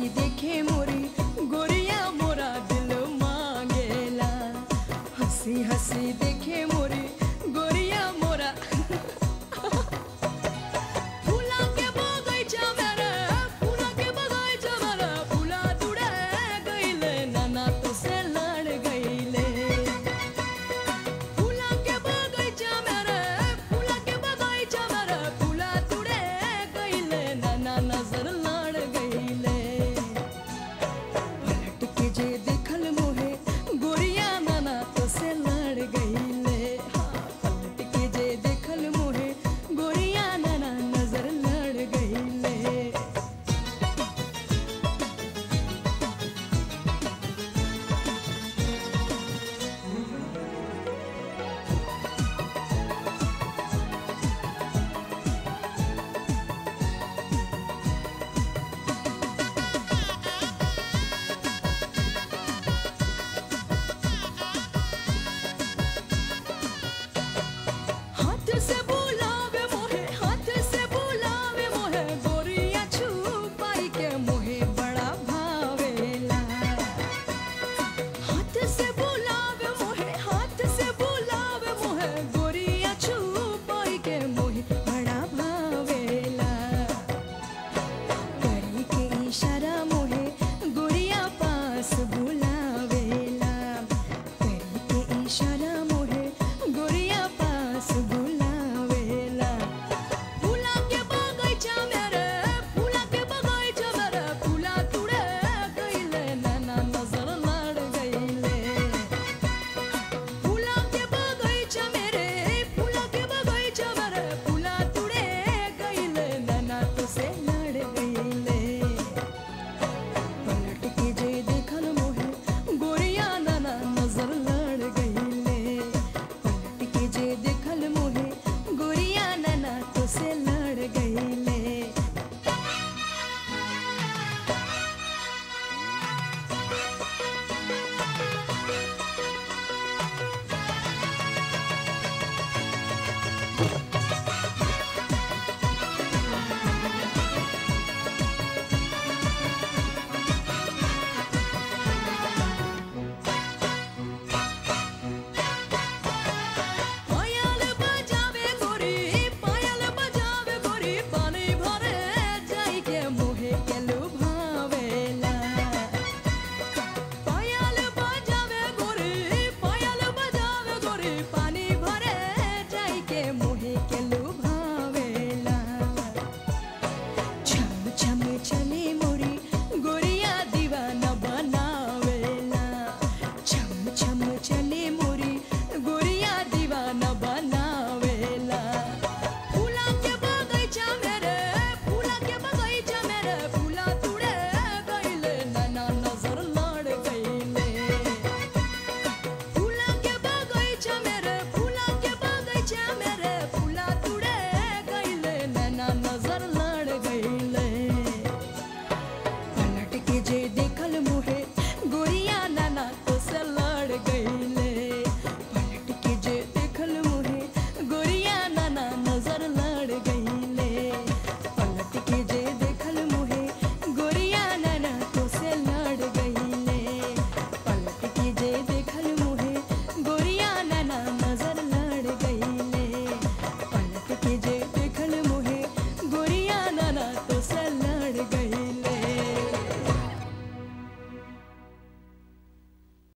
हंसी हंसी